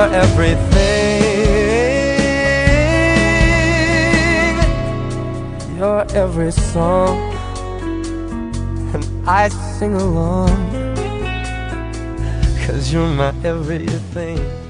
Your everything, your every song, and I sing along, cause you're my everything.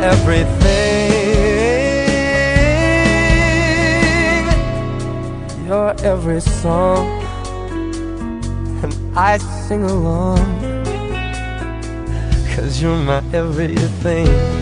Everything. You're every song, and I sing along. Cause you're my everything.